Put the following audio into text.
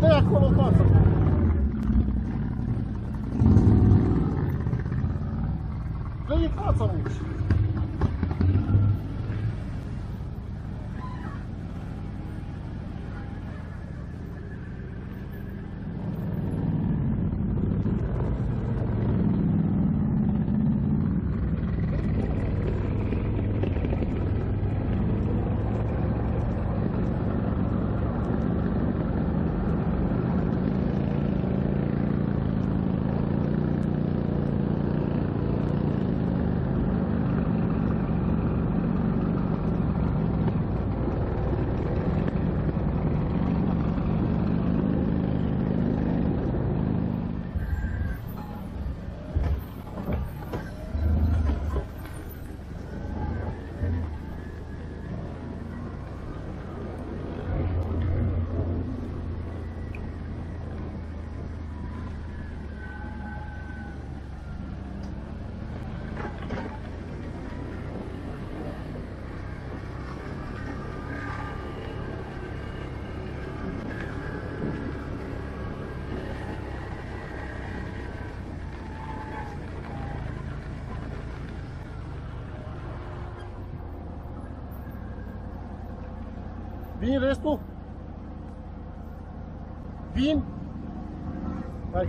Mă, Hai, dă acolo fața. Dă-i fața, mă. venir esto. Fin. Ay,